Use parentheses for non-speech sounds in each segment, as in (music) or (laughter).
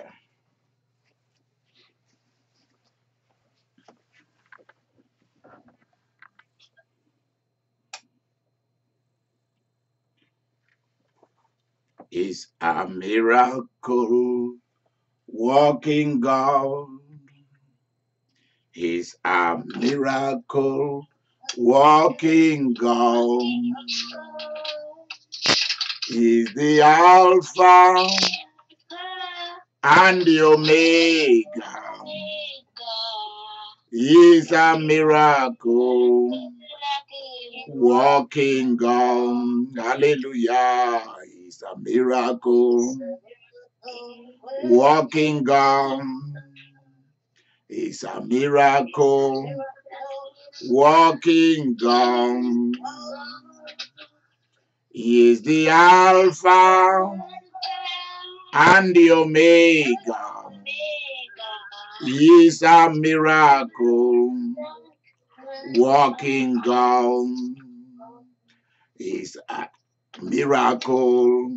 Okay. Is a miracle walking God. Is a miracle walking God. Is the Alpha and the Omega. He's a miracle walking God. Hallelujah. He's a miracle walking God. He's a miracle walking God. He is the Alpha and the Omega. He is a miracle walking God. He's a miracle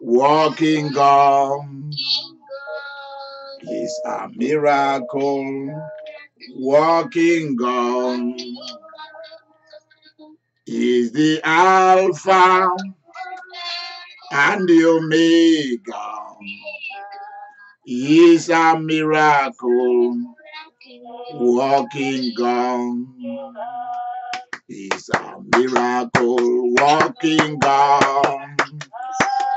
walking God. He's a miracle walking God. He's the Alpha and the Omega. is a miracle walking God. He's a miracle walking God.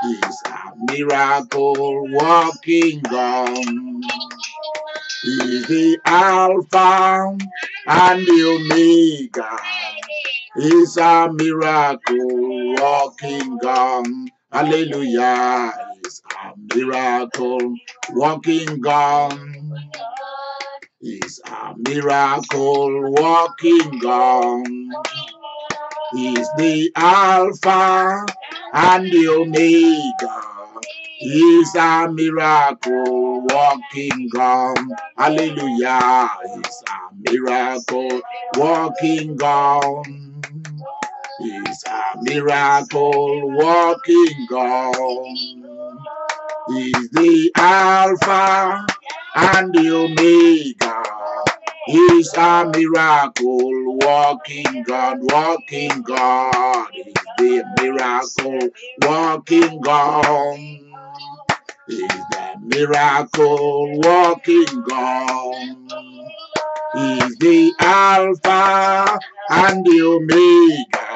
He's a miracle walking God. He's the Alpha and the Omega. He's a miracle walking God. Hallelujah. He's a miracle walking God. He's a miracle walking God. He's the Alpha and the Omega. He's a miracle walking God. Hallelujah. He's a miracle walking God. He's a miracle walking God. He's the Alpha and the Omega. He's a miracle walking God, walking God. He's the miracle walking God. He's the miracle walking God. He's the Alpha and the Omega.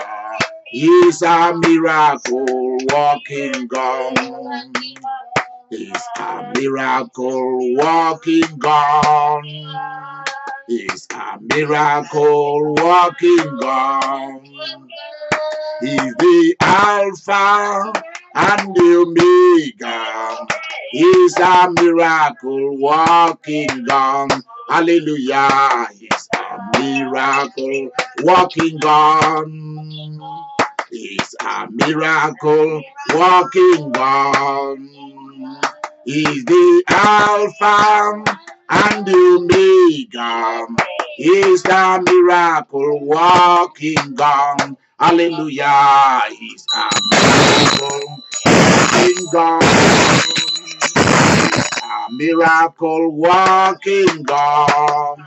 He's a miracle walking God. He's a miracle walking God. He's a miracle walking God. He's the Alpha and the Omega. He's a miracle walking God. Hallelujah. He's a miracle walking God. He's a miracle walking God. He's the Alpha and the Omega. He's the miracle walking God. Hallelujah. He's a miracle walking God. A miracle walking God.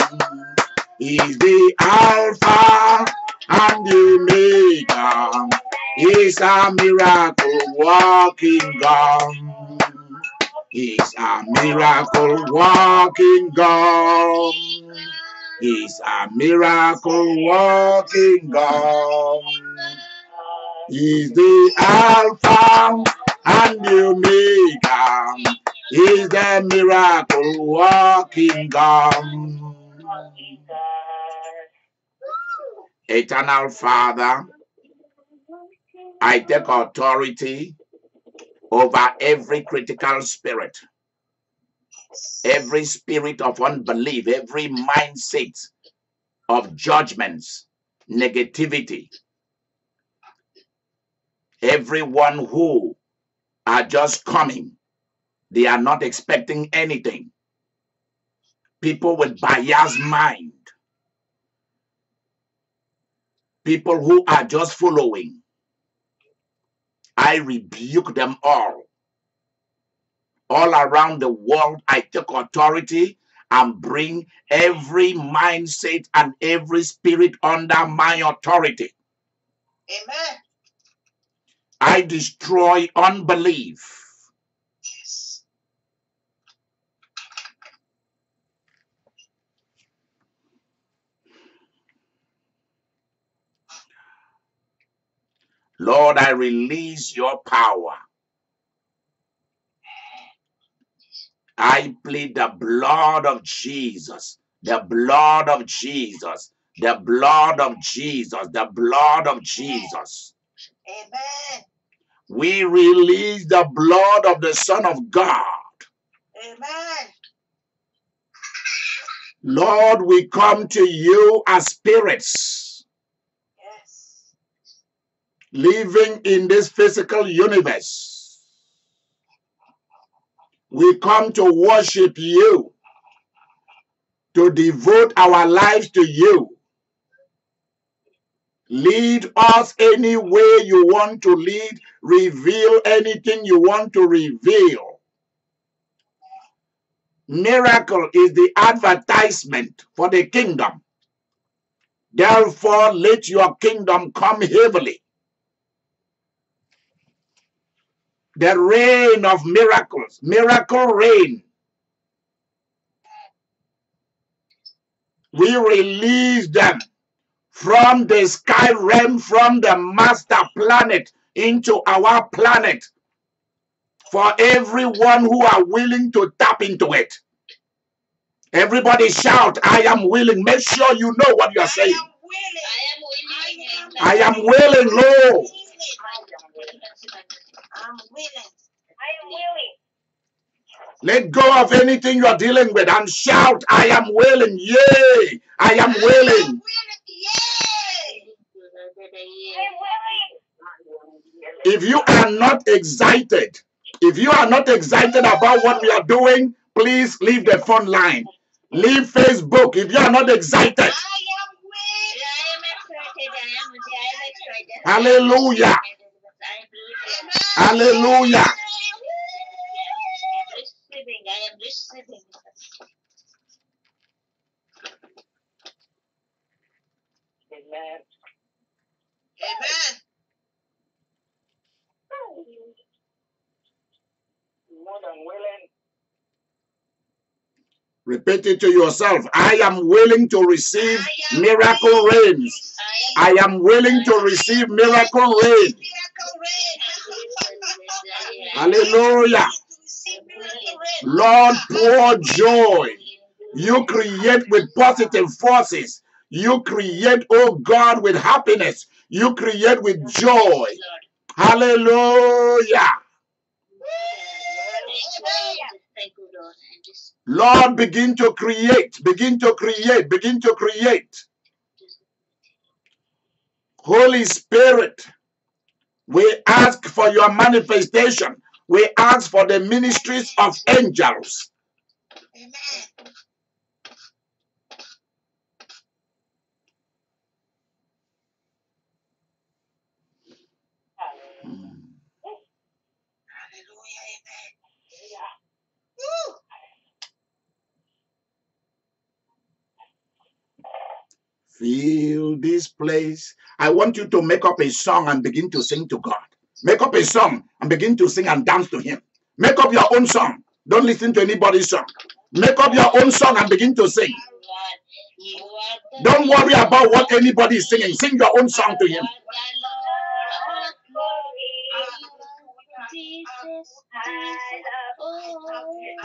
He's the Alpha and the Omega. He's a miracle walking God. He's a miracle walking God. He's a miracle walking God. He's the Alpha and the Omega. He's the miracle walking God. Eternal Father, I take authority over every critical spirit, every spirit of unbelief, every mindset of judgments, negativity, everyone who are just coming, they are not expecting anything. People with biased mind, people who are just following. I rebuke them all. all around the world. I take authority and bring every mindset and every spirit under my authority. Amen. I destroy unbelief. Yes. Lord, I release your power. I plead the blood of Jesus, the blood of Jesus, the blood of Jesus, the blood of Jesus. Amen. We release the blood of the Son of God. Amen. Lord, we come to you as spirits. Living in this physical universe. We come to worship you, to devote our lives to you. Lead us any way you want to lead, reveal anything you want to reveal. Miracle is the advertisement for the kingdom. Therefore, let your kingdom come heavily. The rain of miracles, miracle rain. We release them from the sky realm, from the master planet into our planet for everyone who are willing to tap into it. Everybody shout, I am willing. Make sure you know what you are saying. I am willing. I am willing, Lord. I'm willing. I am willing. Let go of anything you are dealing with and shout, I am willing. Yay! I am I willing. am willing. Yay. I am willing. If you are not excited, if you are not excited about what we are doing, please leave the phone line. Leave Facebook if you are not excited. I am willing. I am excited. Hallelujah. Hallelujah. Receiving, I am receiving. Amen. Amen. Repeat it to yourself. I am willing to receive miracle rains. I am willing to receive miracle rain. Hallelujah. Lord, pour joy. You create with positive forces. You create, oh God, with happiness. You create with joy. Hallelujah. Lord, begin to create, begin to create, begin to create. Holy Spirit, we ask for your manifestation. We ask for the ministries of angels. Amen. This place. I want you to make up a song and begin to sing to God. Make up a song and begin to sing and dance to Him. Make up your own song. Don't listen to anybody's song. Make up your own song and begin to sing. Don't worry about what anybody is singing. Sing your own song to Him.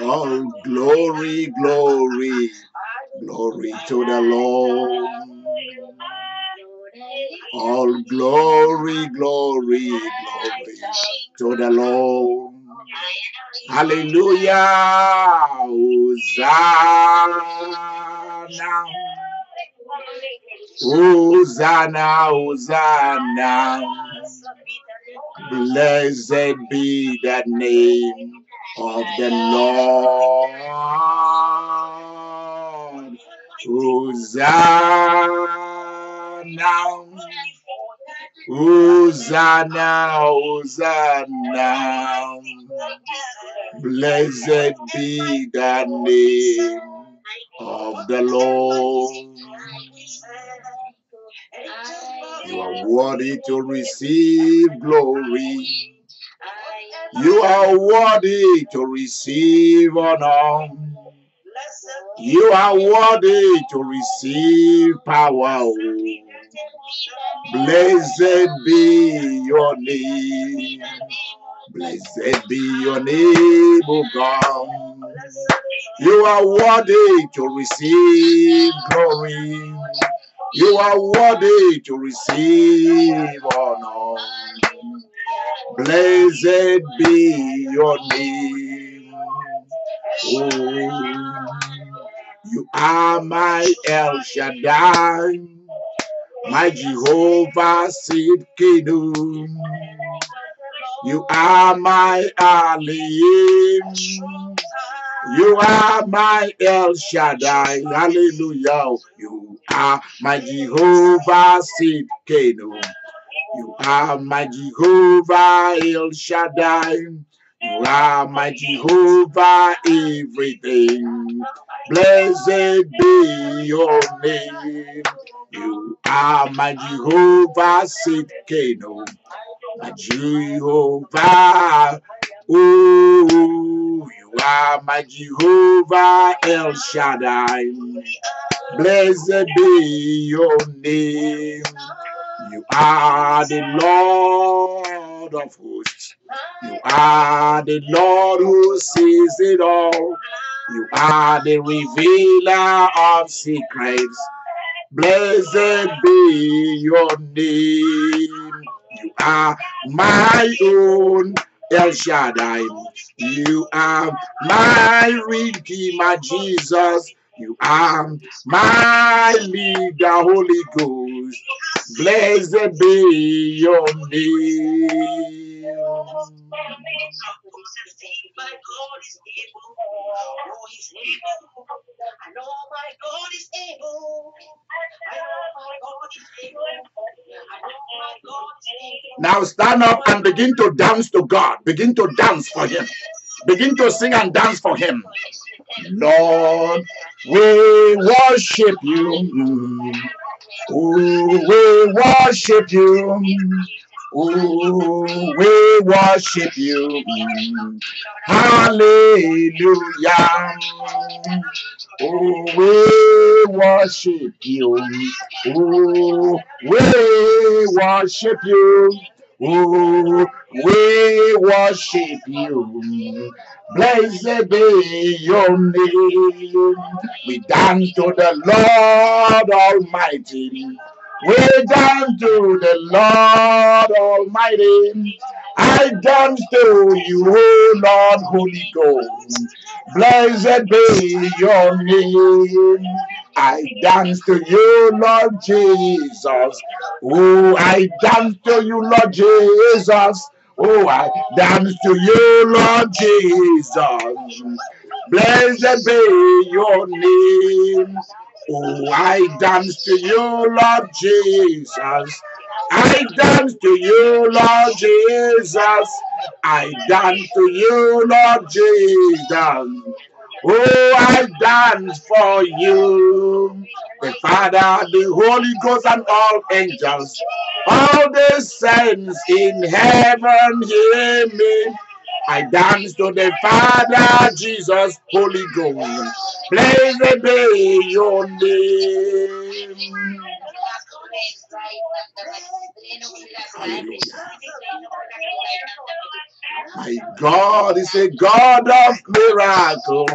Oh, glory, glory, glory to the Lord. All glory, glory, glory to the Lord. Hallelujah. Hosanna. Hosanna, Hosanna. Blessed be the name of the Lord. Hosanna. Hosanna, Hosanna. Blessed be the name of the Lord. You are worthy to receive glory. You are worthy to receive honor. You are worthy to receive power. Blessed be your name. Blessed be your name, O God. You are worthy to receive glory. You are worthy to receive honor. Blessed be your name. Oh, you are my El Shaddai, my Jehovah Sidkenu. You are my Elohim. You are my El Shaddai. Hallelujah. You are my Jehovah Sidkenu. You are my Jehovah El Shaddai. You are my Jehovah everything. Blessed be your name. You are my Jehovah Sidkenu. My Jehovah. Oh, you are my Jehovah El Shaddai. Blessed be your name. You are the Lord of hosts. You are the Lord who sees it all. You are the revealer of secrets. Blessed be your name. You are my own El Shaddai. You are my Redeemer, Jesus. You are my leader, Holy Ghost. Blessed be your name. My God is able. Oh, he's able. I know my God is able. Now stand up and begin to dance to God. Begin to dance for Him. Begin to sing and dance for Him. Lord, we worship you. We worship you. Oh, we worship you. Hallelujah. Oh, we worship you. Oh, we worship you. Oh, we worship you. Blessed be your name. We dance to the Lord Almighty. We dance to the Lord Almighty. I dance to you, O Lord Holy Ghost. Blessed be your name. I dance to you, Lord Jesus. Oh, I dance to you, Lord Jesus. Oh, I dance to you, Lord Jesus. Blessed be your name. Oh, I dance to you, Lord Jesus. I dance to you, Lord Jesus. I dance to you, Lord Jesus. Oh, I dance for you. The Father, the Holy Ghost, and all angels. All the saints in heaven hear me. I dance to the Father, Jesus, Holy Ghost. Blessed be your name. My God is a God of miracle.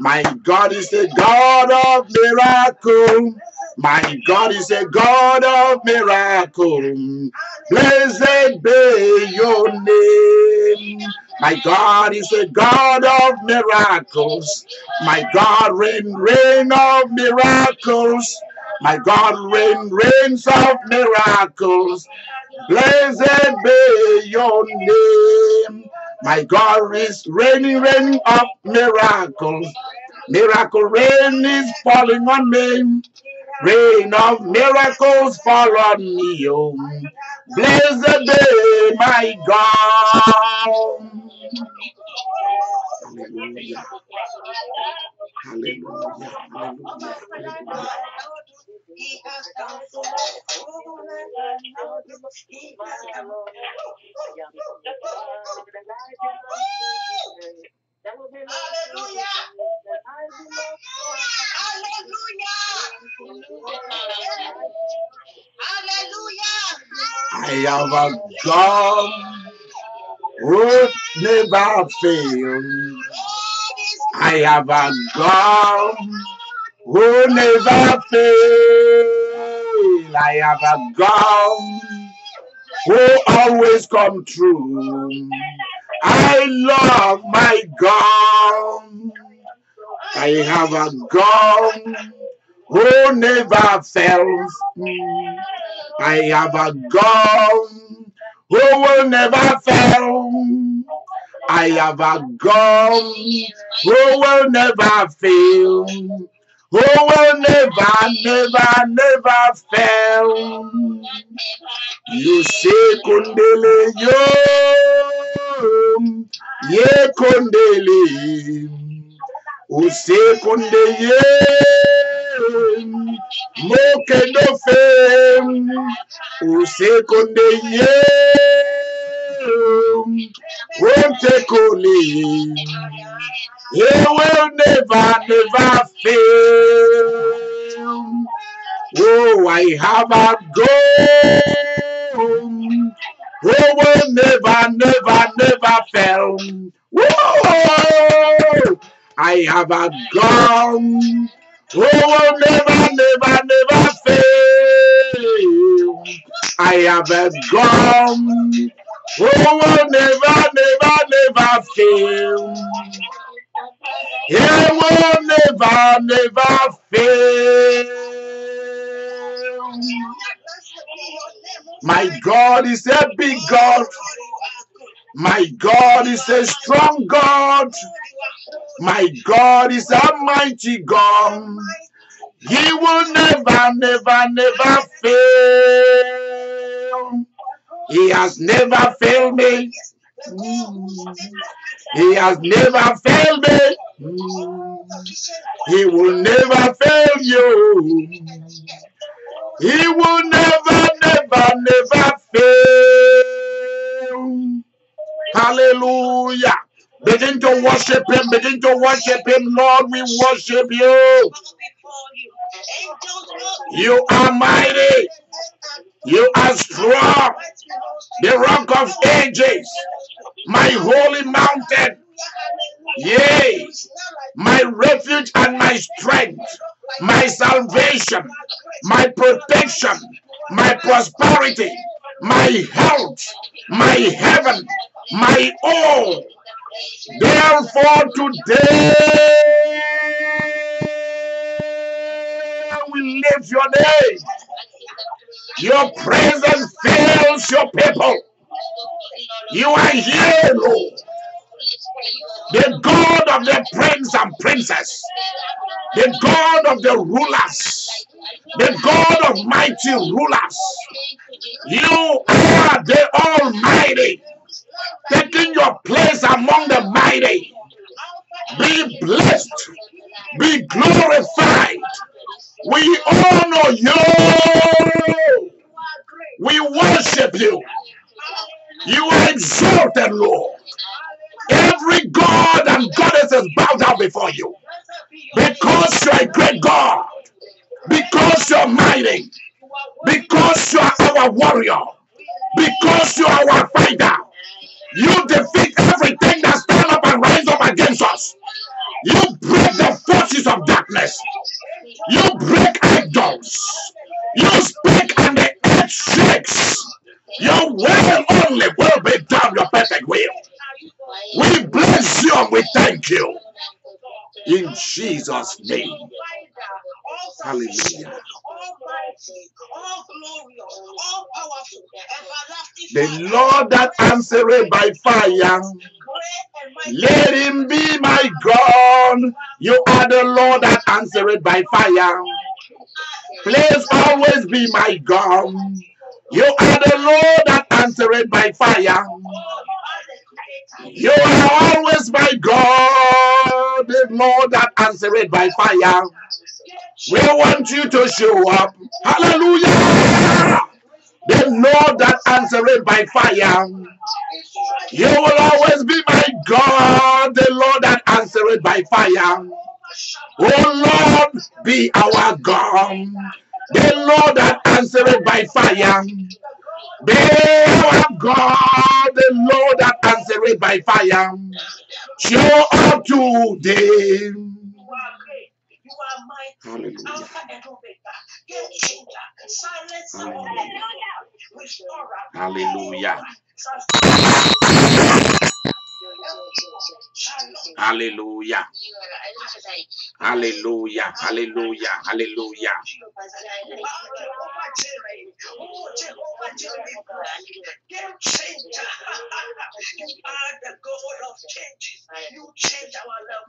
My God is a God of miracle. My God is a God of miracle. Blessed be your name. My God is a God of miracles. My God reign, reign of miracles. My God reign, reigns of miracles. Blessed be your name. My God is reigning, reigning of miracles. Miracle rain is falling on me. Rain of miracles fall on me. Oh. Blessed day, my God. Hallelujah. Hallelujah. Hallelujah. I have a God who never fails. I have a God who never fails. I have a God who always come true. I love my God. I have a God who never fails. I have a God who will never fail. I have a God who will never fail. Who will never, never, never fail. You say kundele yo, ye kundele. Use kunde moke no fem. Use kunde ye, won't take only. He will never, never fail. Oh, I have a goal. Who will never, never, never fail. Whoa! I have a God who will never, never, never fail. I have a God who will never, never, never fail. He will never, never fail. My God is a big God. My God is a strong God. My God is a mighty God. He will never, never, never fail. He has never failed me. He has never failed me. He will never fail you. He will never, never, never fail. Hallelujah. Begin to worship him. Begin to worship him. Lord, we worship you. You are mighty. You are strong. The rock of ages. My holy mountain. Yea. My refuge and my strength. My salvation. My protection. My prosperity. My health. My heaven. My all. Therefore, today we lift your name. Your presence fills your people. You are here, Lord. The God of the prince and princess. The God of the rulers. The God of mighty rulers. You are the Almighty taking your place among the mighty. Be blessed, be glorified. We honor you, we worship you. You are exalted, Lord. Every God and goddesses bow down before you because you are a great God, because you are mighty, because you are our warrior, because you are our fighter. You defeat everything that stand up and rise up against us. You break the forces of darkness. You break idols. You speak and the earth shakes. Your will only will be done, your perfect will. We bless you and we thank you. In Jesus' name. Hallelujah. The Lord that answered by fire, let him be my God. You are the Lord that answered by fire. Please always be my God. You are the Lord that answered by fire. You are always my God. The Lord that answered by fire. We want you to show up. Hallelujah. The Lord that answered by fire. You will always be my God, the Lord that answered by fire. Oh Lord, be our God. The Lord that answered by fire. Be our God, the Lord that answered by fire. Show up today. Hallelujah. Hallelujah. Hallelujah. Hallelujah. Hallelujah. Hallelujah.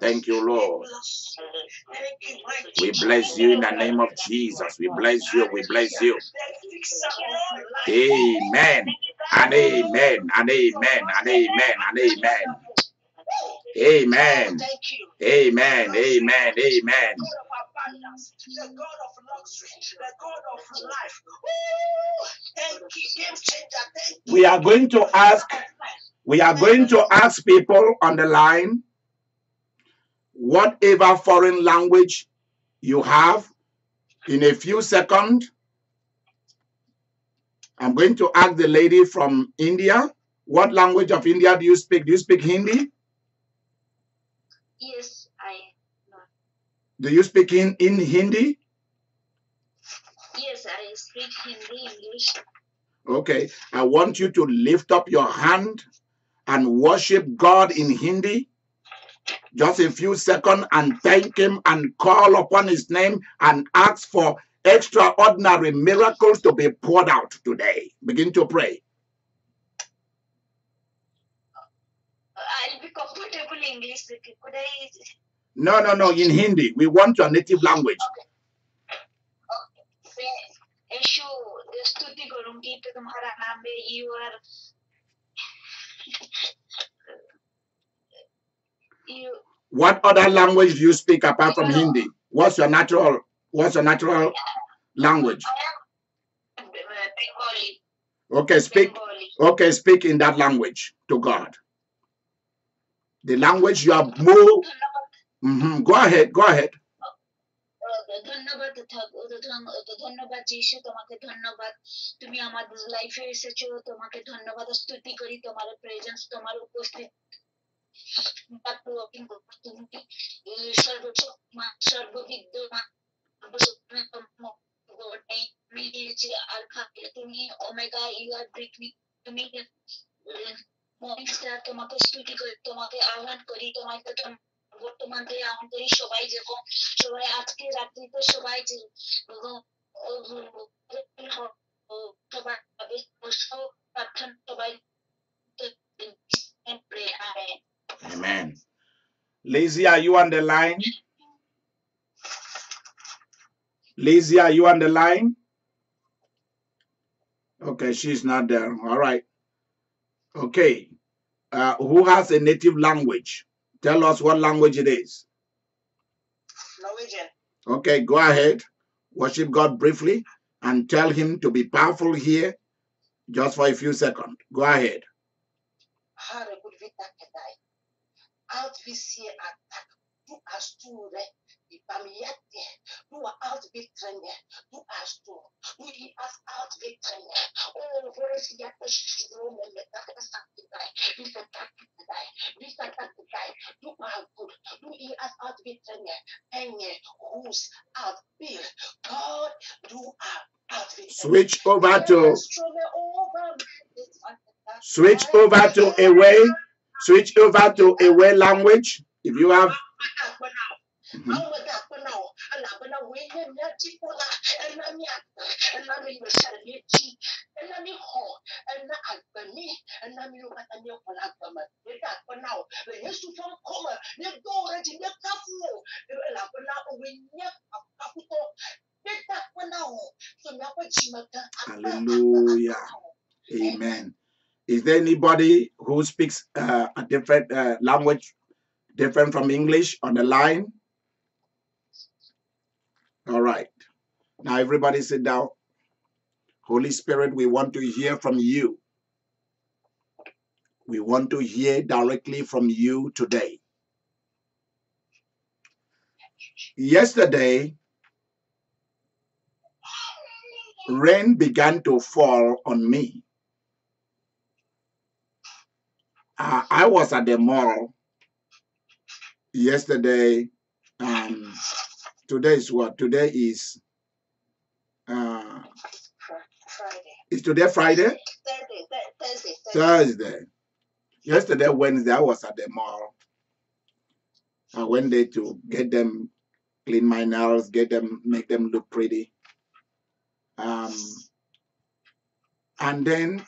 Thank you, Lord. We bless you in the name of Jesus. We bless you. We bless you. Amen. And amen. And amen. And amen. And amen. Amen. Amen. Amen. Amen. The God of luxury, the God of life. We are going to ask we are going to ask people on the line whatever foreign language you have in a few seconds. I'm going to ask the lady from India, what language of India do you speak? Do you speak Hindi? Yes, I know. Do you speak in, in Hindi? Yes, I speak Hindi, English. Okay. I want you to lift up your hand and worship God in Hindi. Just a few seconds and thank Him and call upon His name and ask for extraordinary miracles to be poured out today. Begin to pray. I'll be comfortable English. Could I? No, no, no, in Hindi. We want your native language. मैं यशु स्तुति करूंगी तो तुम्हारा नाम है you are you What other language do you speak apart from Hindi? What's your natural what's your natural language? I am uh, Bengali. Okay, speak Bengali. okay, speak in that language to God. The language you are more ধন্যবাদ Mhm. go ahead, go ahead. আহ, ধন্যবাদ থাক- ধন- ধন্যবাদ যিশু তোমাকে ধন্যবাদ তুমি আমাদের লাইফে এসেছো তোমাকে ধন্যবাদ স্তুতি করি তোমার প্রেজেন্স তোমার উপস্থিত তুমি এই সর্বশক্তিমান সর্ববিদ্যমান সর্বশক্তিমান God, যে তোমাকে স্তুতি করি তোমাকে আহ্বান করি তোমাকে বর্তমান থেকে আহ্বান করি সবাই যেরকম সবাই আজকে রাত্রিতে সবাই যে. Amen. Lizzie, are you on the line? Lizzie, are you on the line? Okay, she's not there. All right. Okay. Uh, who has a native language? Tell us what language it is. Norwegian. Okay, go ahead. Worship God briefly and tell him to be powerful here just for a few seconds. Go ahead. Herre, Gud, vi tackar dig. Allt vi ser att du är stor i barmhärtig. Du är allt vi tränger. Du är stor. Du ger oss allt vi tränger. Åh, våra hjärtan strömmar med tackar sagt till dig. Vi ska tacka till dig. Vi ska tacka till dig. Du är god. Du ger oss allt vi tränger. Pengar, hus, allt, bil. God, du är allt vi. Switch over to Strömmar över mig. switch over to a way. Switch over to a way language. If you have Hallelujah. Amen. Is there anybody who speaks uh, a different uh, language different from English on the line? All right. Now, everybody sit down. Holy Spirit, we want to hear from you. We want to hear directly from you today. Yesterday, rain began to fall on me. Uh, I was at the mall yesterday. Um, today is what? Today is uh, Friday. is today Friday? Thursday. Thursday. Thursday. Thursday. Yesterday, Wednesday, I was at the mall. I went there to get them clean my nails, get them, make them look pretty. Um, and then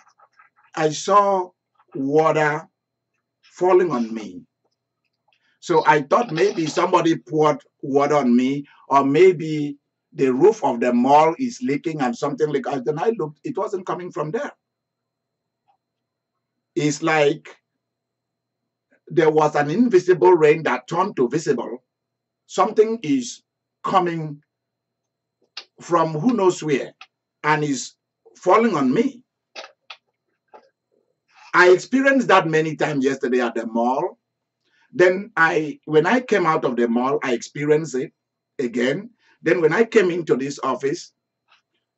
I saw water falling on me. So I thought maybe somebody poured water on me, or maybe the roof of the mall is leaking and something like that. Then I looked, it wasn't coming from there. It's like there was an invisible rain that turned to visible. Something is coming from who knows where and is falling on me. I experienced that many times yesterday at the mall. Then I when I came out of the mall, I experienced it again. Then when I came into this office,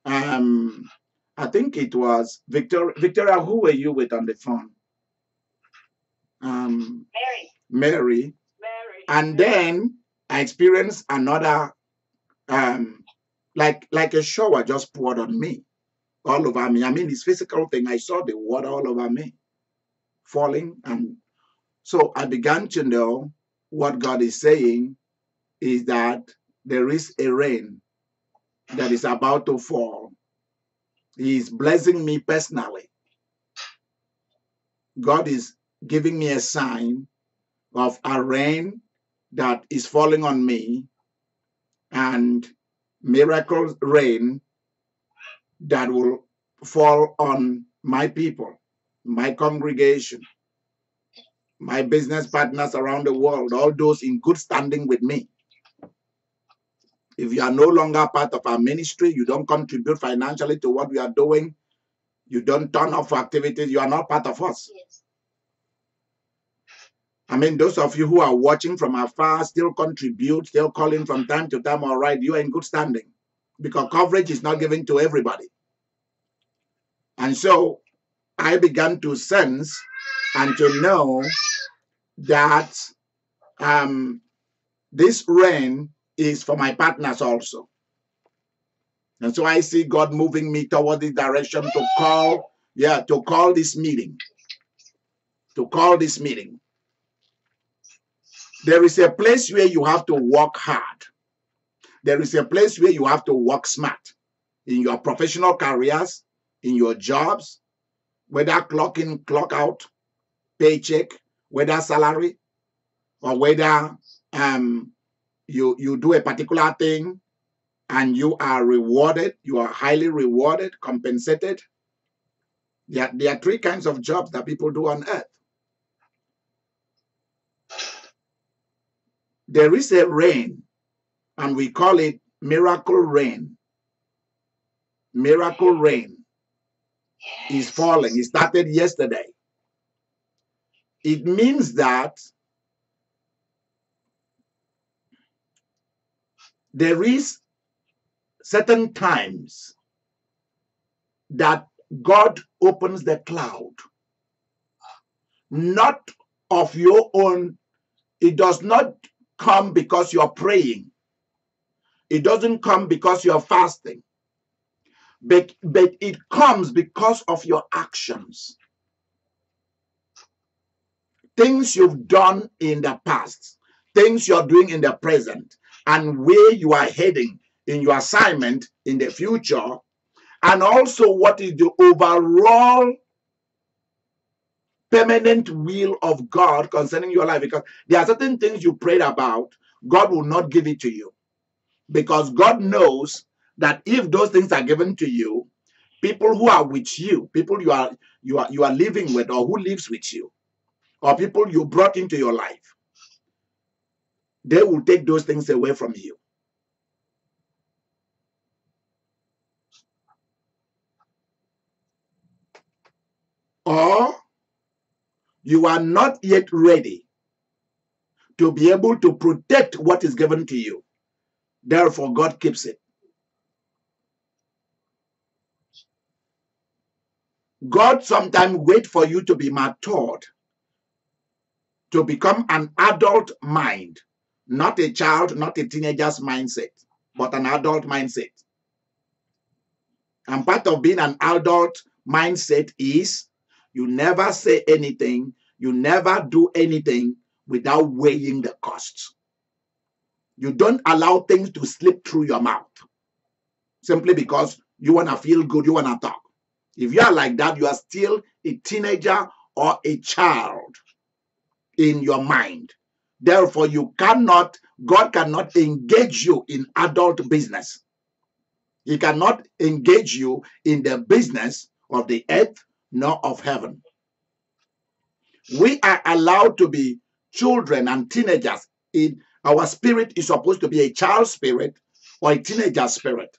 um, I think it was Victor Victoria, who were you with on the phone? Um, Mary. Mary. Mary. And then I experienced another um like like a shower just poured on me, all over me. I mean, this physical thing. I saw the water all over me, falling, and so I began to know what God is saying is that there is a rain that is about to fall. He is blessing me personally. God is giving me a sign of a rain that is falling on me and miracle rain that will fall on my people, my congregation, my business partners around the world, all those in good standing with me. If you are no longer part of our ministry, you don't contribute financially to what we are doing, you don't turn off activities, you are not part of us. Yes. I mean, those of you who are watching from afar still contribute, still calling from time to time, all right, you are in good standing because coverage is not given to everybody. And so I began to sense and to know that um, this rain is for my partners also. And so I see God moving me toward this direction to call, yeah, to call this meeting. To call this meeting. There is a place where you have to work hard. There is a place where you have to work smart in your professional careers, in your jobs, whether clock in, clock out, paycheck, whether salary, or whether um, you, you do a particular thing and you are rewarded, you are highly rewarded, compensated. There, there are three kinds of jobs that people do on earth. There is a rain, and we call it miracle rain. Miracle rain is falling. It started yesterday. It means that there is certain times that God opens the cloud, not of your own. It does not come because you're praying. It doesn't come because you're fasting. But, but it comes because of your actions. Things you've done in the past, things you're doing in the present, and where you are heading in your assignment in the future, and also what is the overall permanent will of God concerning your life. Because there are certain things you prayed about, God will not give it to you. Because God knows that if those things are given to you, people who are with you, people you are you are you are living with or who lives with you, or people you brought into your life, they will take those things away from you. Or you are not yet ready to be able to protect what is given to you. Therefore, God keeps it. God sometimes wait for you to be matured, to become an adult mind, not a child, not a teenager's mindset, but an adult mindset. And part of being an adult mindset is you never say anything, you never do anything without weighing the costs. You don't allow things to slip through your mouth simply because you want to feel good, you want to talk. If you are like that, you are still a teenager or a child in your mind. Therefore, you cannot, God cannot engage you in adult business. He cannot engage you in the business of the earth nor of heaven. We are allowed to be children and teenagers. In our spirit is supposed to be a child spirit or a teenager spirit.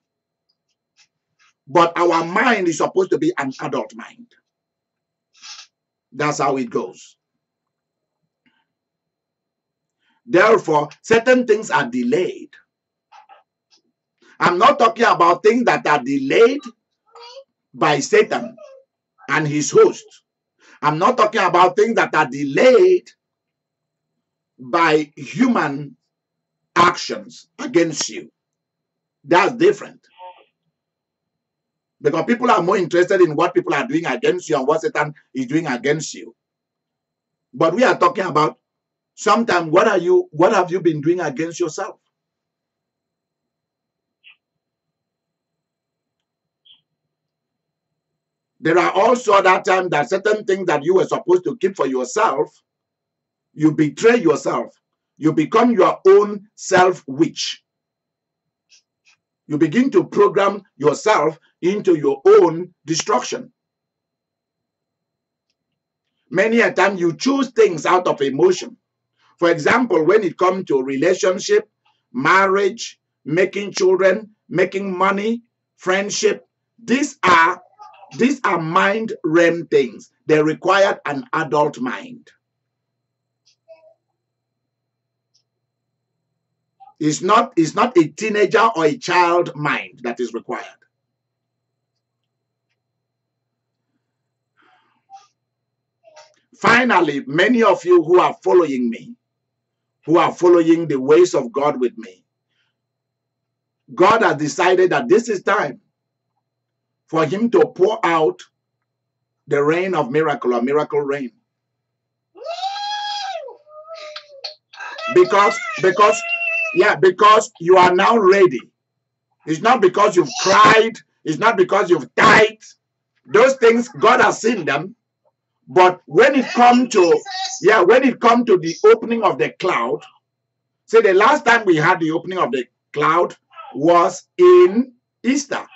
But our mind is supposed to be an adult mind. That's how it goes. Therefore, certain things are delayed. I'm not talking about things that are delayed by Satan and his host. I'm not talking about things that are delayed by human actions against you. That's different. Because people are more interested in what people are doing against you and what Satan is doing against you. But we are talking about sometimes what are you what have you been doing against yourself? There are also other times that certain things that you were supposed to keep for yourself, you betray yourself. You become your own self witch. You begin to program yourself into your own destruction. Many a time you choose things out of emotion. For example, when it comes to relationship, marriage, making children, making money, friendship, these are these are mind realm things. They require an adult mind. It's not, it's not a teenager or a child mind that is required. Finally, many of you who are following me, who are following the ways of God with me, God has decided that this is time for Him to pour out the rain of miracle or miracle rain. Because, because, yeah, because you are now ready. It's not because you've cried, it's not because you've died. Those things, God has seen them. But when it come to yeah, when it come to the opening of the cloud, say the last time we had the opening of the cloud was in Easter.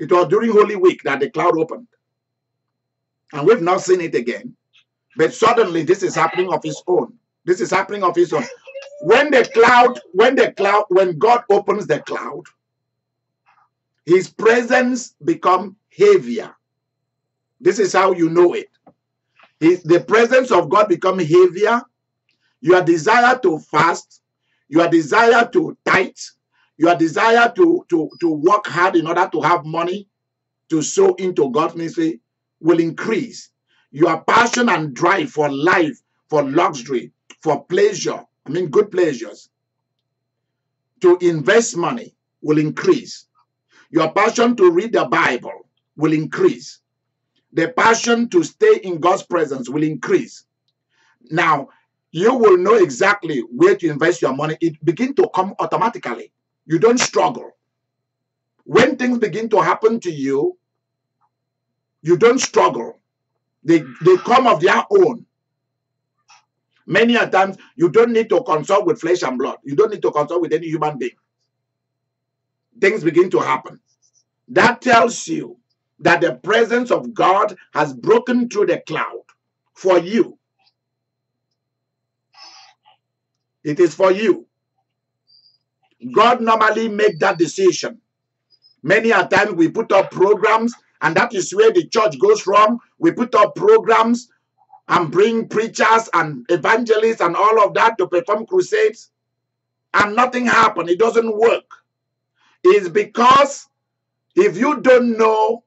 It was during Holy Week that the cloud opened. And we've not seen it again. But suddenly this is happening of its own. This is happening of its own. When the cloud, when the cloud, when God opens the cloud, his presence become heavier. This is how you know it. The presence of God become heavier. Your desire to fast, your desire to tithe, your desire to, to, to work hard in order to have money to sow into God's ministry will increase. Your passion and drive for life, for luxury, for pleasure, I mean good pleasures, to invest money will increase. Your passion to read the Bible will increase. The passion to stay in God's presence will increase. Now, you will know exactly where to invest your money. It begin to come automatically. You don't struggle. When things begin to happen to you, you don't struggle. They, they come of their own. Many a times, you don't need to consult with flesh and blood. You don't need to consult with any human being. Things begin to happen. That tells you that the presence of God has broken through the cloud for you. It is for you. God normally make that decision. Many a time we put up programs, and that is where the church goes wrong. We put up programs and bring preachers and evangelists and all of that to perform crusades, and nothing happened. It doesn't work. It's because if you don't know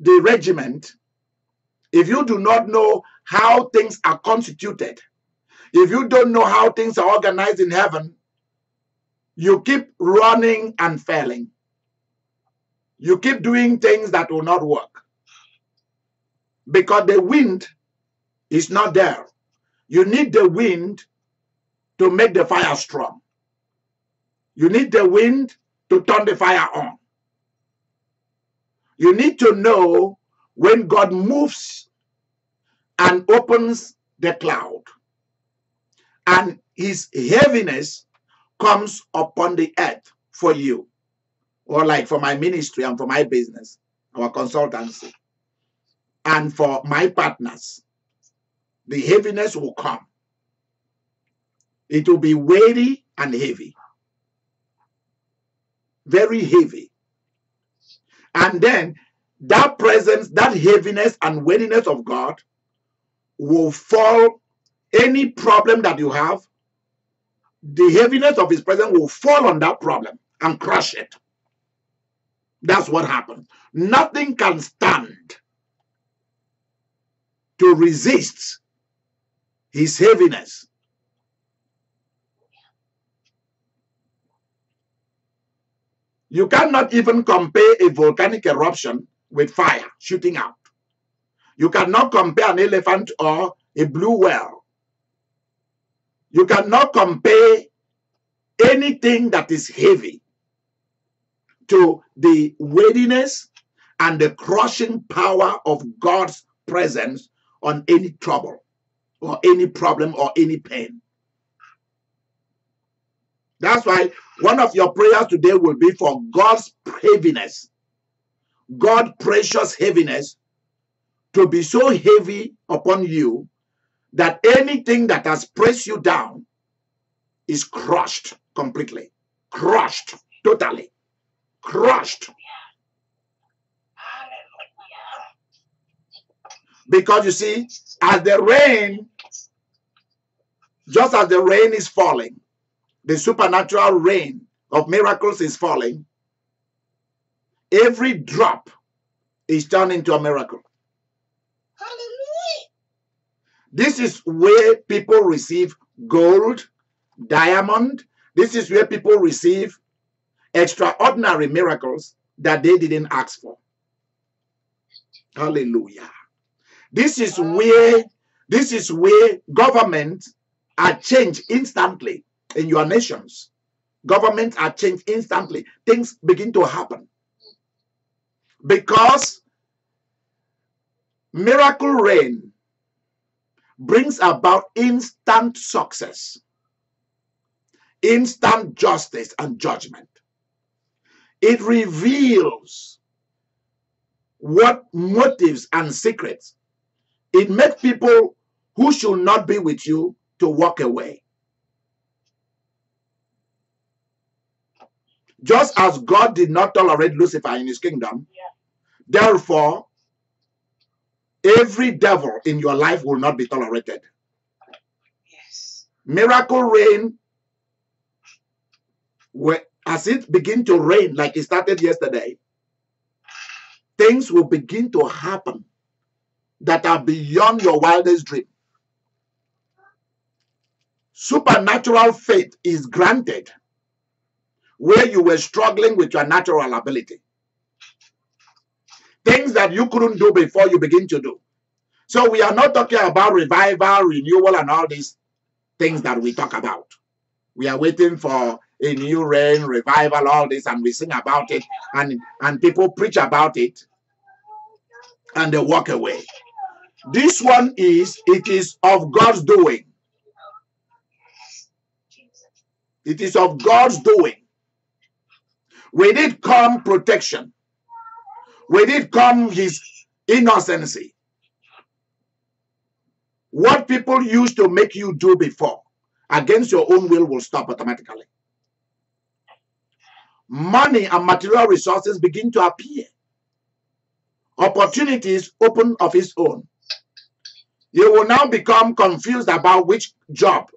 the regiment, if you do not know how things are constituted, if you don't know how things are organized in heaven, you keep running and failing. You keep doing things that will not work because the wind is not there. You need the wind to make the fire strong. You need the wind to turn the fire on. You need to know when God moves and opens the cloud and his heaviness comes upon the earth for you or like for my ministry and for my business our consultancy and for my partners the heaviness will come. It will be weighty and heavy very heavy and then that presence that heaviness and weightiness of god will fall any problem that you have the heaviness of his presence will fall on that problem and crush it. That's what happened. Nothing can stand to resist his heaviness you cannot even compare a volcanic eruption with fire shooting out you cannot compare an elephant or a blue whale. You cannot compare anything that is heavy to the weightiness and the crushing power of God's presence on any trouble or any problem or any pain. That's why one of your prayers today will be for God's heaviness, God precious heaviness to be so heavy upon you that anything that has pressed you down is crushed completely, crushed totally, crushed. Because you see, as the rain, just as the rain is falling, the supernatural rain of miracles is falling, every drop is turned into a miracle. Hallelujah. This is where people receive gold, diamond. This is where people receive extraordinary miracles that they didn't ask for. Hallelujah. This is where this is where government are changed instantly in your nations. Governments are changed instantly. Things begin to happen. Because miracle rain brings about instant success, instant justice and judgment. It reveals what motives and secrets. It makes people who should not be with you to walk away. Just as God did not tolerate Lucifer in his kingdom, therefore, every devil in your life will not be tolerated. Yes. Miracle rain, as it begin to rain like it started yesterday, things will begin to happen that are beyond your wildest dream. Supernatural faith is granted where you were struggling with your natural ability. Things that you couldn't do before you begin to do. So we are not talking about revival, renewal, and all these things that we talk about. We are waiting for a new rain, revival, all this, and we sing about it, and, and people preach about it, and they walk away. This one is, it is of God's doing. It is of God's doing. With it come protection. With it come his innocency. What people used to make you do before, against your own will will stop automatically. Money and material resources begin to appear. Opportunities open of its own. You will now become confused about which job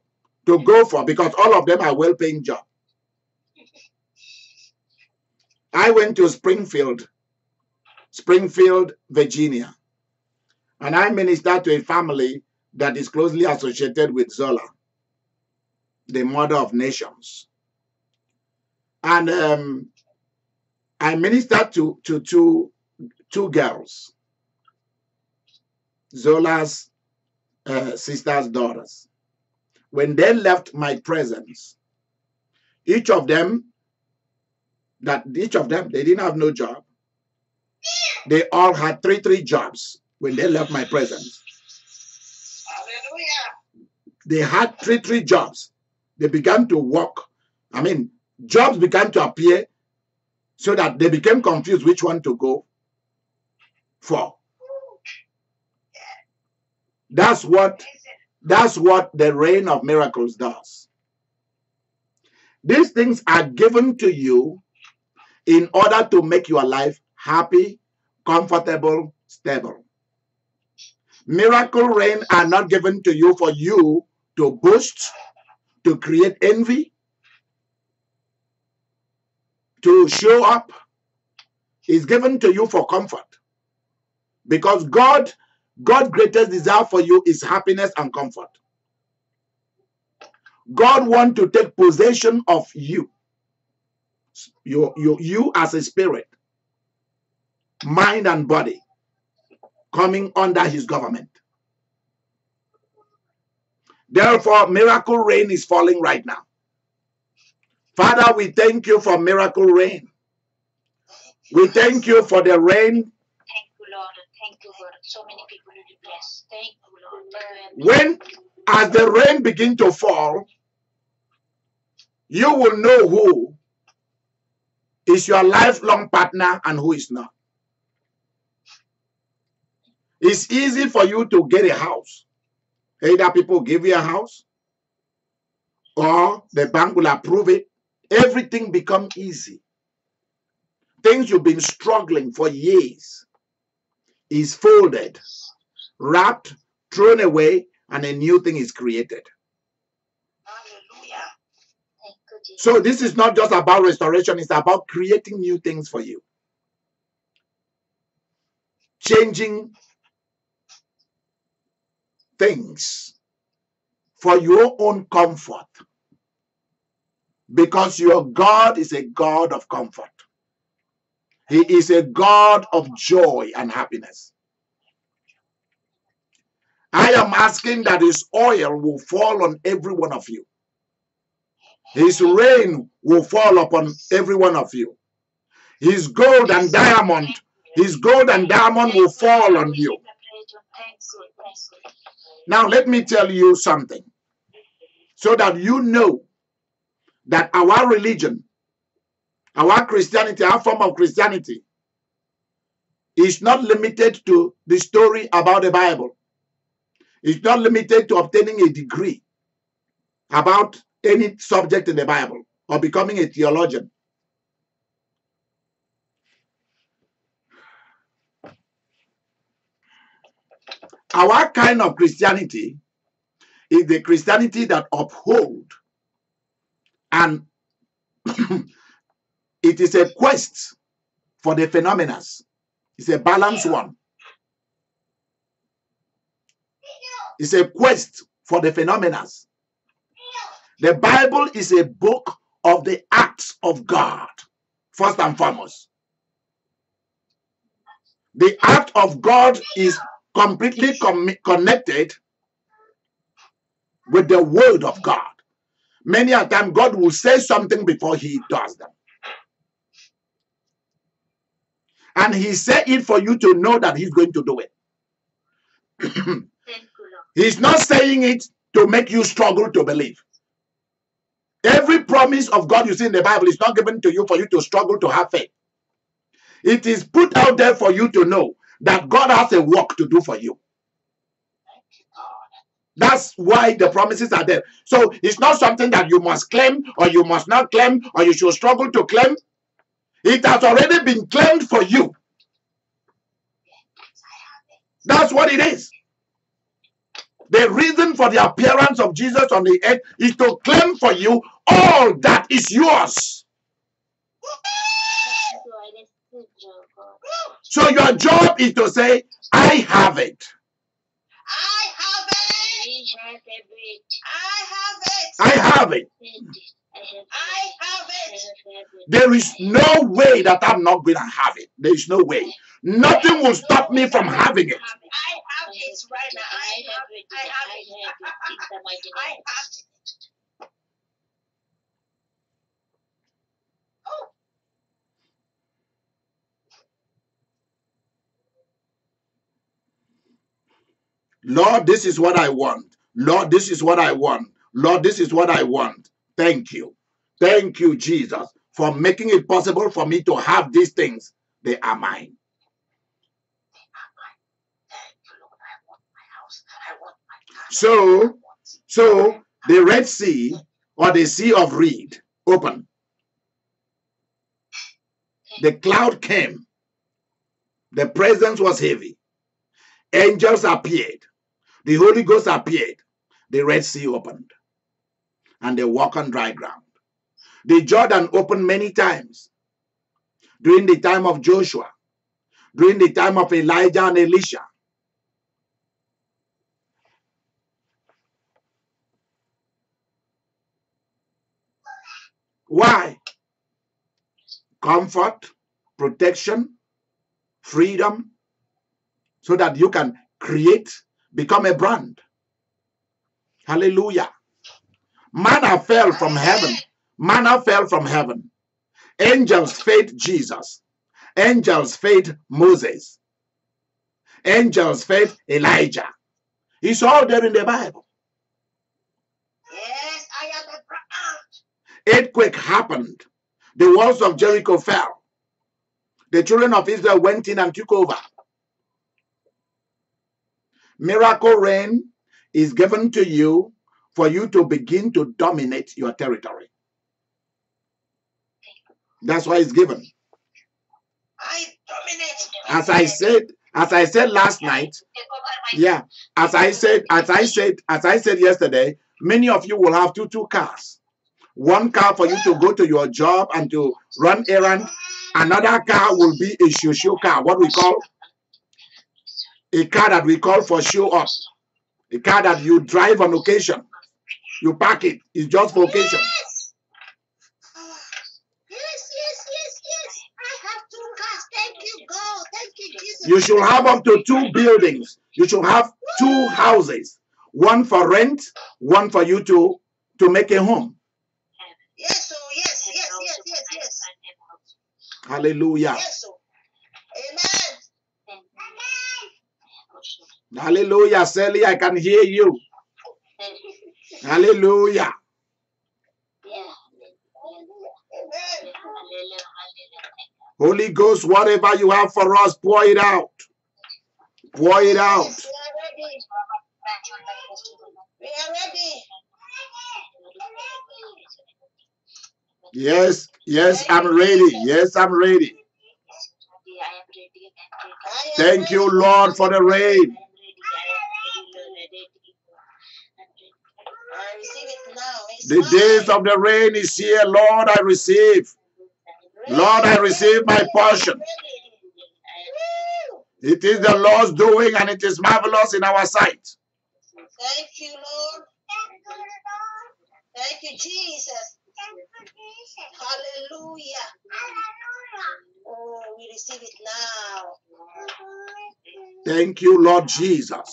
to go for because all of them are well-paying jobs. I went to Springfield, Springfield, Virginia, and I ministered to a family that is closely associated with Zola, the mother of nations. And um, I ministered to, to two, two girls, Zola's uh, sister's daughters. When they left my presence, each of them, that each of them, they didn't have no job. They all had three, three jobs when they left my presence. Hallelujah. They had three, three jobs. They began to work. I mean, jobs began to appear so that they became confused which one to go for. That's what that's what the rain of miracles does. These things are given to you in order to make your life happy, comfortable, stable. Miracle rain are not given to you for you to boast, to create envy, to show up. It's given to you for comfort. Because God, God's greatest desire for you is happiness and comfort. God wants to take possession of you. You, you, you as a spirit, mind and body, coming under his government. Therefore, miracle rain is falling right now. Father, we thank you for miracle rain. We thank you for the rain Thank you, Lord. Thank you, Lord. So many people be blessed. Thank you, Lord. when as the rain begin to fall you will know who is your lifelong partner and who is not? It's easy for you to get a house. Either people give you a house or the bank will approve it. Everything become easy. Things you've been struggling for years is folded wrapped thrown away and a new thing is created Hallelujah. Thank you, Jesus. So this is not just about restoration, it's about creating new things for you. Changing things for your own comfort. Because your God is a God of comfort. He is a God of joy and happiness. I am asking that his oil will fall on every one of you. His rain will fall upon every one of you. His gold and diamond, his gold and diamond will fall on you. Now, let me tell you something so that you know that our religion, our Christianity, our form of Christianity is not limited to the story about the Bible. It's not limited to obtaining a degree about any subject in the Bible or becoming a theologian. Our kind of Christianity is the Christianity that uphold and (clears throat) it is a quest for the phenomena. It's a balanced one. It's a quest for the phenomena. The Bible is a book of the acts of God, first and foremost. The act of God is completely commi- connected with the word of God. Many a time, God will say something before he does them. And he said it for you to know that he's going to do it. (clears throat) He's not saying it to make you struggle to believe. Every promise of God you see in the Bible is not given to you for you to struggle to have faith. It is put out there for you to know that God has a work to do for you. That's why the promises are there. So it's not something that you must claim or you must not claim or you should struggle to claim. It has already been claimed for you. That's what it is. The reason for the appearance of Jesus on the earth is to claim for you all that is yours. So your God. So your job is to say, I have it. I have it. I have everything. I have it. I have it. I have I have I it. There is no way that I'm not going to have it. There is no way. Nothing will stop me from having it. I have it right now. I have it. I have it. I have it Lord, this is what I want. Lord, this is what I want. Lord, this is what I want. Thank you. Thank you, Jesus, for making it possible for me to have these things. They are mine. thank you, Lord. I want my house. I want my car. So, so the Red Sea or the Sea of Reed opened. The cloud came. The presence was heavy. Angels appeared. The Holy Ghost appeared. The Red Sea opened. And they walk on dry ground. The Jordan opened many times. During the time of Joshua, during the time of Elijah and Elisha, Why? Comfort, protection, freedom, so that you can create, become a brand. Hallelujah. Manna fell from heaven. Manna fell from heaven. Angels fed Jesus. Angels fed Moses. Angels fed Elijah. It's all there in the Bible. Yes, I am a brand. Earthquake happened. The walls of Jericho fell. The children of Israel went in and took over. Miracle rain is given to you for you to begin to dominate your territory. That's why it's given. I dominate. As I said, as I said last night, Take over my yeah, as I said, as I said, as I said yesterday, many of you will have two two cars. One car for you to go to your job and to run errand. Another car will be a show show car, what we call a car that we call for show up. A car that you drive on occasion. You park it. It's just for occasion. Yes. Yes, yes, yes, yes. I have two cars. Thank you, God. Thank you, Jesus. You should have up to two buildings. You should have two houses. One for rent, one for you to to make a home. Yes, oh, yes, yes, yes, yes, yes. Hallelujah. Yes, oh. Amen. Hallelujah. Sally, I can hear you. Hallelujah. Amen. Holy Ghost, whatever you have for us, pour it out. Pour it out. Yes, we are ready. We are ready. Yes, yes, I'm ready. Yes, I'm ready. Thank you. Lord, for the rain. I receive it now. It's The days of the rain is here, Lord. I receive. Lord, I receive my portion. It is the Lord's doing, and it is marvelous in our sight. Thank you, Lord. Thank you, Jesus. Hallelujah. Oh, we receive it now. Thank you, Lord Jesus.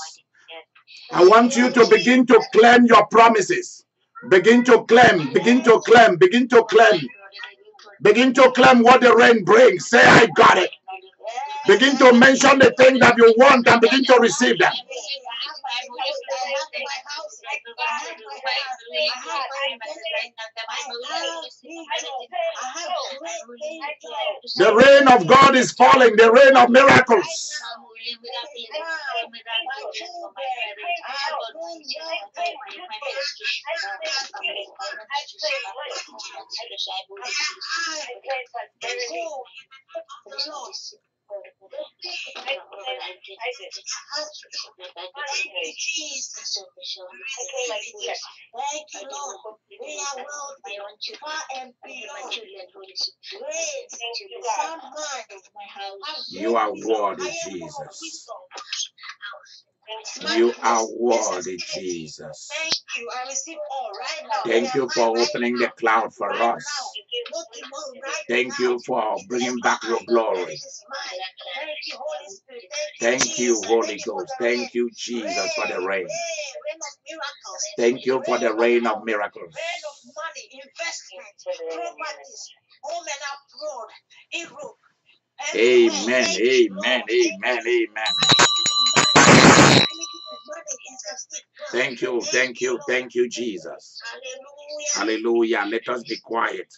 I want you to begin to claim your promises. Begin to claim, begin to claim, begin to claim, begin to claim what the rain brings. Say, I got it. Begin to mention the thing that you want and begin to receive them. The rain of God is falling, the rain of miracles. You are worthy, Jesus. You are worthy, Jesus. Thank you. For opening the cloud for us. Thank you for bringing back your glory. Thank you, Holy Ghost. Thank you, Jesus, for the rain. Thank you for the rain of miracles. Amen, amen, amen, amen. Thank you, thank you, thank you, Jesus. Hallelujah. Let us be quiet.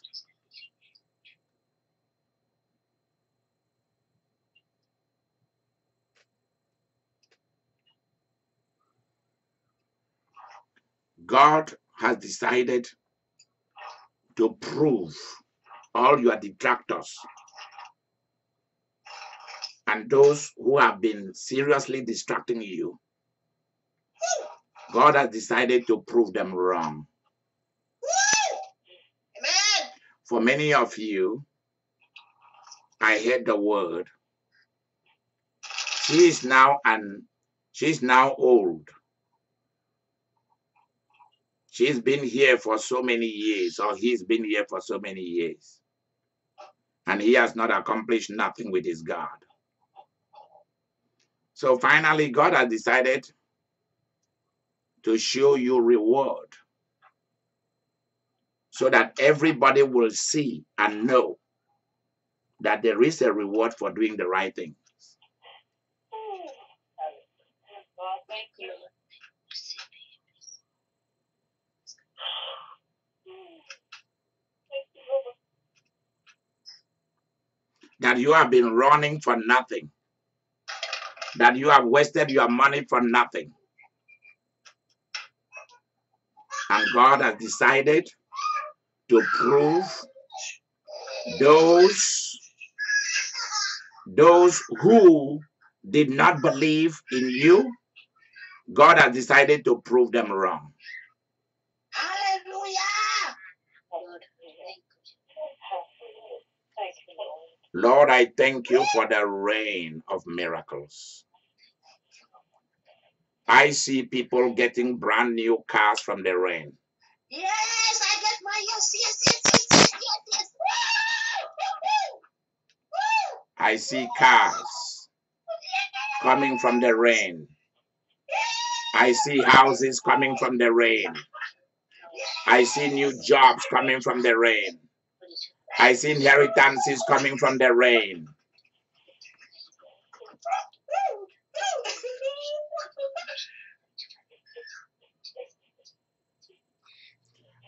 God has decided to prove all your detractors and those who have been seriously distracting you. God has decided to prove them wrong. Amen. For many of you, I heard the word. She is now and she's now old. She's been here for so many years, or he's been here for so many years. And he has not accomplished nothing with his God. So finally, God has decided to show you reward so that everybody will see and know that there is a reward for doing the right thing. That you have been running for nothing, that you have wasted your money for nothing. And God has decided to prove those those who did not believe in you god has decided to prove them wrong Hallelujah. Lord, lord i thank you for the rain of miracles i see people getting brand new cars from the rain. Yes, I get my yes, yes, yes, yes, yes, yes, i see cars coming from the rain. I see houses coming from the rain. I see new jobs coming from the rain. I see inheritances coming from the rain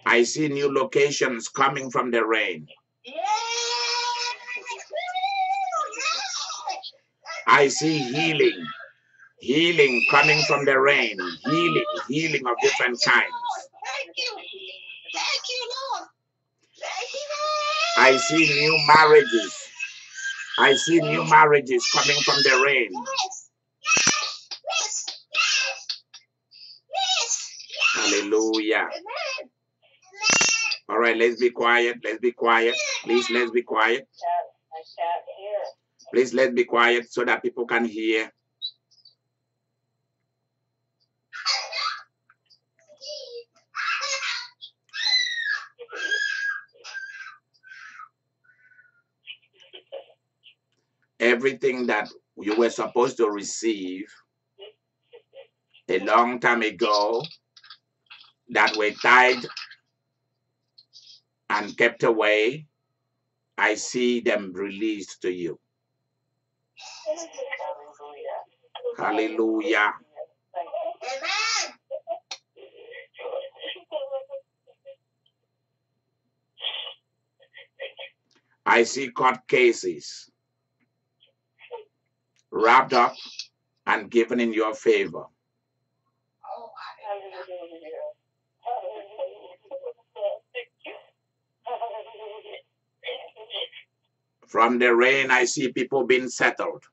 I see new locations coming from the rain. I see healing, healing coming from the rain, healing, healing of different kinds. I see new marriages. I see new marriages coming from the rain. Yes. Yes. Yes. Yes. Yes. Hallelujah. Amen. All right, let's be quiet. Let's be quiet. Please, let's be quiet. Please, let's be quiet so that people can hear. Everything that you were supposed to receive a long time ago that were tied and kept away, I see them released to you. Hallelujah. Hallelujah. Amen. I see court cases wrapped up and given in your favor. From the rain, I see people being settled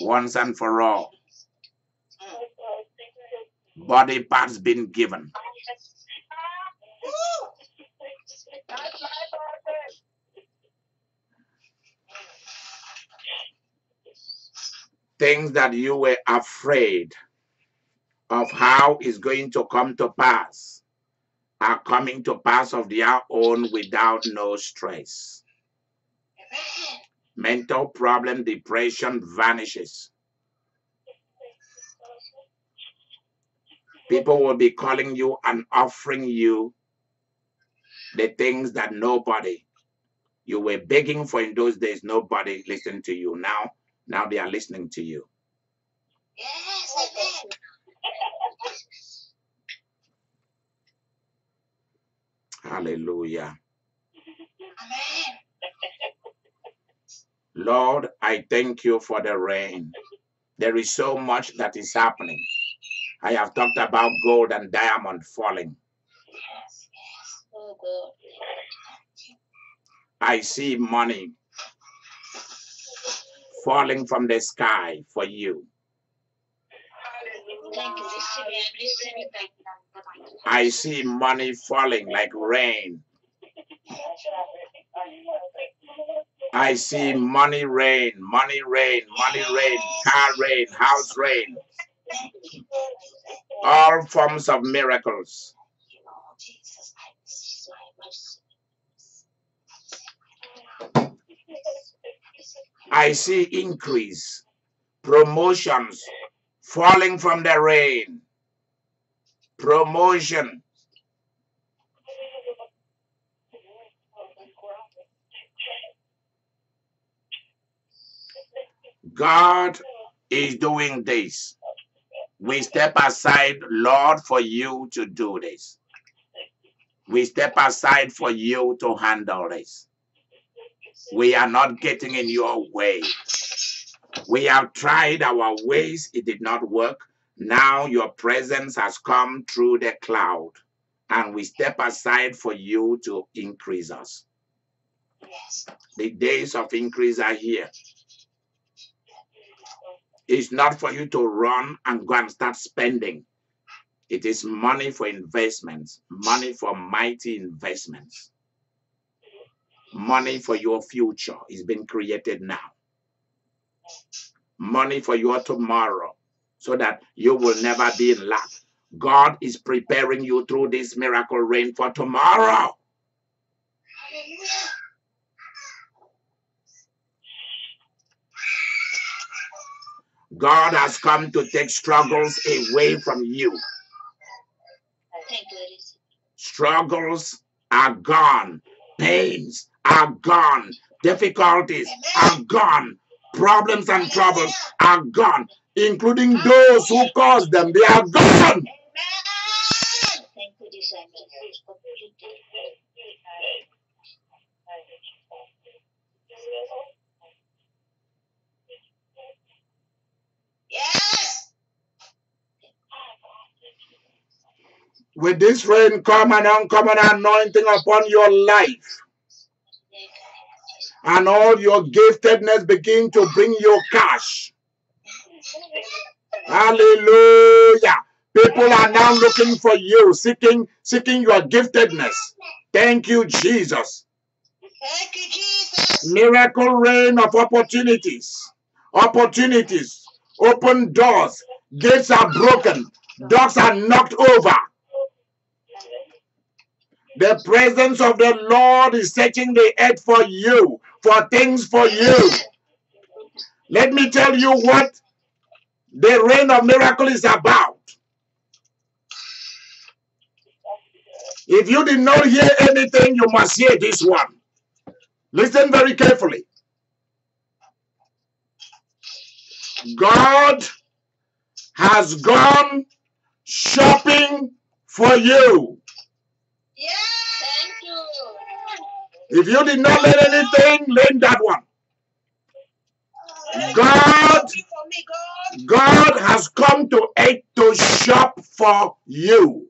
once and for all. Body parts being given. Things that you were afraid of how is going to come to pass are coming to pass of their own without no stress. Mental problem, depression vanishes. People will be calling you and offering you the things that nobody you were begging for in those days. Nobody listened to you. Now, now they are listening to you. Yes, amen. Hallelujah. Amen. Lord, I thank you for the rain. There is so much that is happening. I have talked about gold and diamond falling. Yes, yes. Oh God. I see money falling from the sky for you. Thank you. I see money falling like rain. I see money rain, money rain, money rain, car rain, house rain, all forms of miracles. I see increase, promotions falling from the rain, promotion. God is doing this. We step aside, Lord, for you to do this. We step aside for you to handle this. We are not getting in your way. We have tried our ways, it did not work. Now your presence has come through the cloud, and we step aside for you to increase us. Yes. The days of increase are here. It's not for you to run and go and start spending. It is money for investments, money for mighty investments. Money for your future is being created now. Money for your tomorrow so that you will never be in lack. God is preparing you through this miracle rain for tomorrow. God has come to take struggles away from you. Struggles are gone. Pains are gone. Difficulties are gone. Problems and troubles are gone, including those who caused them. They are gone. Yes. With this rain come an uncommon anointing upon your life, and all your giftedness begin to bring you cash. Hallelujah. People are now looking for you, seeking, seeking your giftedness. Thank you, Jesus. Thank you, Jesus. Miracle rain of opportunities. Opportunities. Open doors. Gates are broken. Doors are knocked over. The presence of the Lord is searching the earth for you, for things for you. Let me tell you what the rain of miracle is about. If you did not hear anything, you must hear this one. Listen very carefully. God has gone shopping for you. Thank you. If you did not learn anything, learn that one. God, God. Has come to earth to shop for you.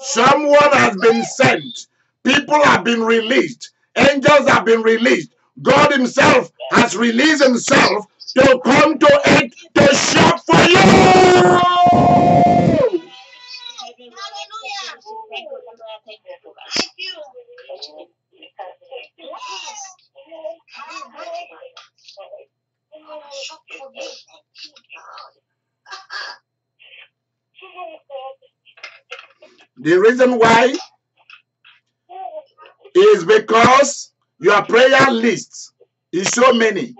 Someone has been sent. People have been released. Angels have been released. God Himself has released Himself to come to it to shop for you. The reason why is because your prayer list is so many.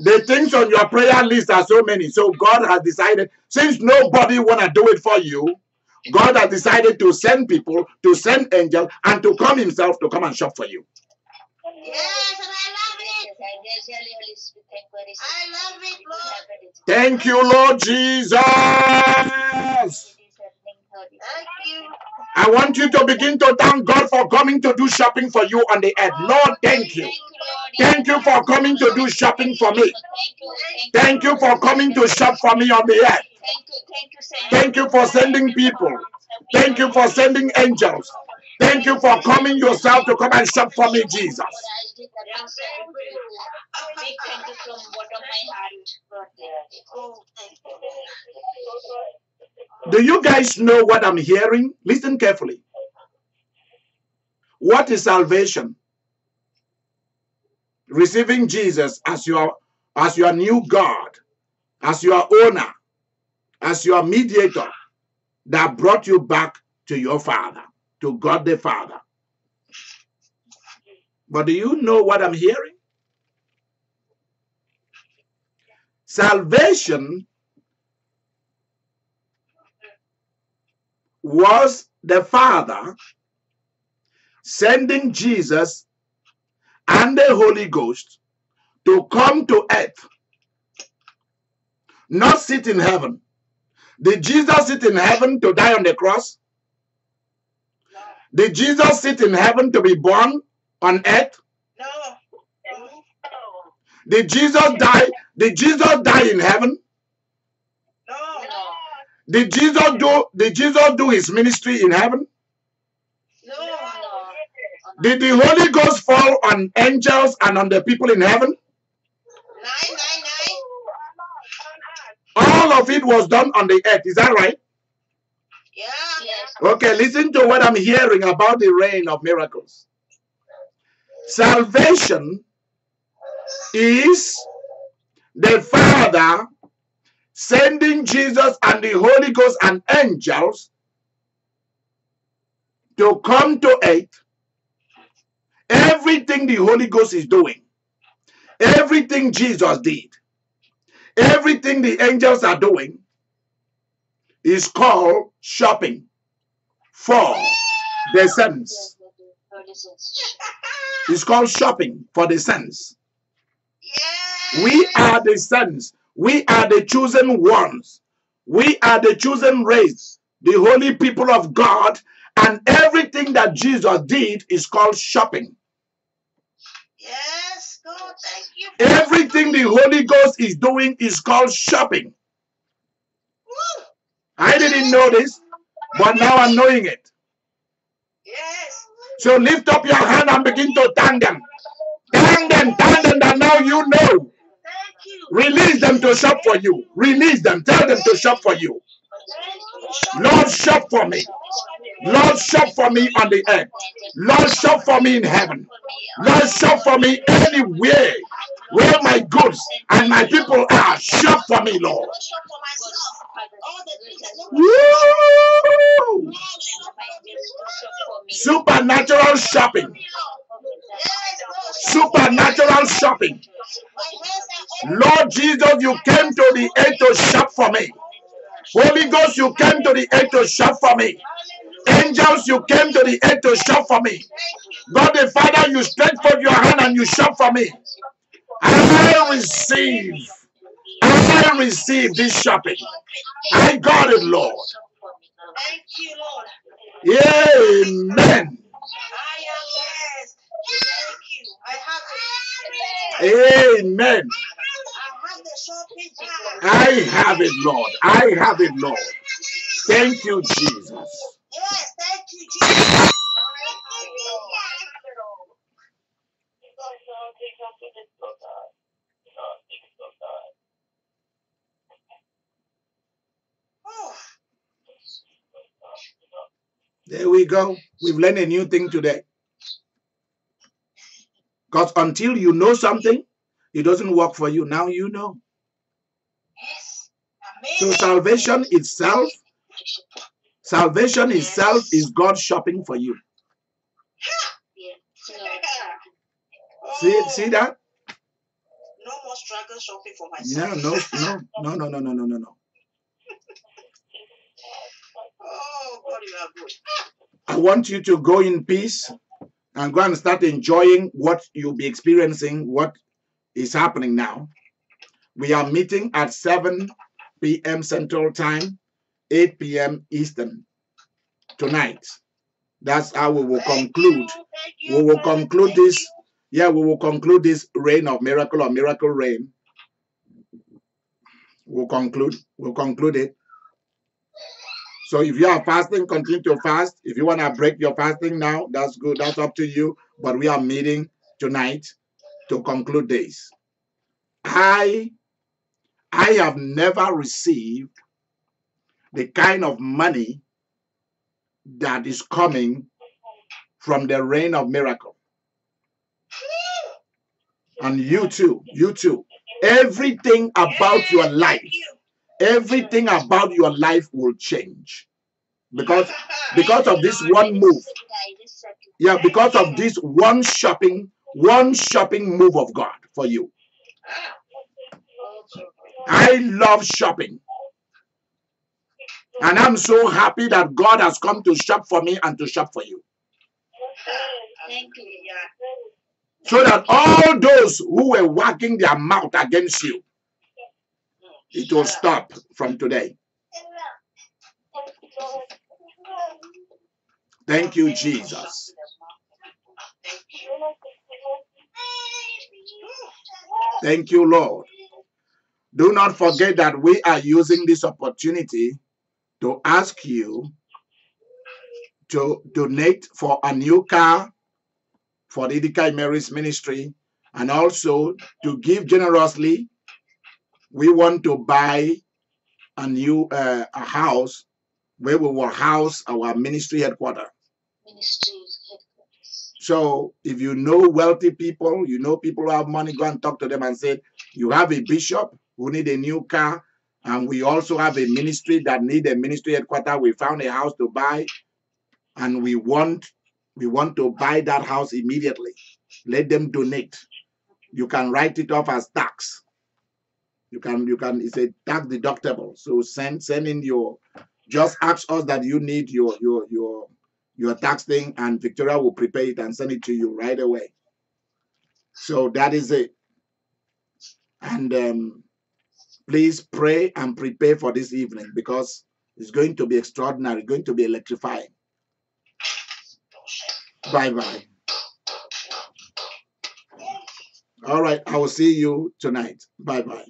The things on your prayer list are so many. So God has decided, since nobody want to do it for you, God has decided to send people, to send angels, and to come himself to come and shop for you. Yes, and I love it. Yes, yes, Holy Holy Spirit, thank you, Holy Spirit. I love it, Lord. Thank you, Lord Jesus. I want you to begin to thank God for coming to do shopping for you on the earth. Lord, thank you. Thank you for coming to do shopping for me. Thank you for coming to shop for me on the earth. Thank you for sending people. Thank you for sending angels. Thank you for coming yourself to come and shop for me, Jesus. Do you guys know what I'm hearing? Listen carefully. What is salvation? Receiving Jesus as your as your new God, as your owner, as your mediator that brought you back to your Father, to God the Father. But do you know what I'm hearing? Salvation was the Father sending Jesus and the Holy Ghost to come to earth, not sit in heaven. Did Jesus sit in heaven to die on the cross? Did Jesus sit in heaven to be born on earth? No. Did Jesus die? Did Jesus die in heaven? Did Jesus do did Jesus do his ministry in heaven? No. Did the Holy Ghost fall on angels and on the people in heaven? Nine, nine, nine. All of it was done on the earth. Is that right? Yeah. Yes. Okay, listen to what I'm hearing about the rain of miracles. Salvation is the Father sending Jesus and the Holy Ghost and angels to come to earth. Everything the Holy Ghost is doing, everything Jesus did, everything the angels are doing is called shopping for the saints. It's called shopping for the saints. We are the sons. We are the chosen ones. We are the chosen race, the holy people of God. And everything that Jesus did is called shopping. Yes, God, thank you. Everything the Holy Ghost is doing is called shopping. Woo. I didn't know this, but now I'm knowing it. Yes. So lift up your hand and begin to thank them. Thank them, thank them that now you know. Release them to shop for you. Release them. Tell them to shop for you. Lord, shop for me. Lord, shop for me on the earth. Lord, shop for me in heaven. Lord, shop for me anywhere where my goods and my people are. Shop for me, Lord. Woo! Supernatural shopping. Supernatural shopping. My hands are open. Lord Jesus, you came to the earth to shop for me. Holy Ghost, you came to the earth to shop for me. Angels, you came to the earth to shop for me. God the Father, you stretch forth your hand and you shop for me. I receive, I receive this shopping. I got it, Lord. Thank you, Lord. Amen. I am blessed. Thank you. I have it. Amen. I have it, Lord. I have it, Lord. Thank you, Jesus. Yes, thank you, Jesus. There we go. We've learned a new thing today. Because until you know something, it doesn't work for you. Now you know. yes. So salvation itself, salvation itself is God shopping for you. See, Oh, see that? No more struggle shopping for myself. no, no, no, no, no, no, no, no, no. (laughs) Oh, God, you are good. I want you to go in peace and go and start enjoying what you'll be experiencing, what is happening now. We are meeting at 7 p.m. Central Time, 8 p.m. Eastern tonight. That's how we will conclude. you, thank you, We will conclude this. Yeah, we will conclude this rain of miracle or miracle rain. We'll conclude. We'll conclude it. So if you are fasting, continue to fast. If you want to break your fasting now, that's good. That's up to you. But we are meeting tonight to conclude this. I I have never received the kind of money that is coming from the rain of miracle. And you too, you too. Everything about your life. Everything about your life will change because (laughs) because of this one move. Yeah, because of this one shopping, one shopping move of God for you. I love shopping. And I'm so happy that God has come to shop for me and to shop for you. Thank you. So that all those who were wagging their mouth against you, it will stop from today. Thank you, Jesus. Thank you. Lord. Do not forget that we are using this opportunity to ask you to donate for a new car for the Idika Imeri's ministry and also to give generously. We want to buy a new uh, a house where we will house our ministry headquarters. Ministries headquarters. So if you know wealthy people, you know people who have money, go and talk to them and say, you have a bishop who need a new car, and we also have a ministry that need a ministry headquarters. We found a house to buy, and we want we want to buy that house immediately. Let them donate. You can write it off as tax. You can you can it's a tax deductible. So send send in your just ask us that you need your your your your tax thing and Victoria will prepare it and send it to you right away. So that is it. And um, please pray and prepare for this evening because it's going to be extraordinary, going to be electrifying. Bye bye. All right, I will see you tonight. Bye bye.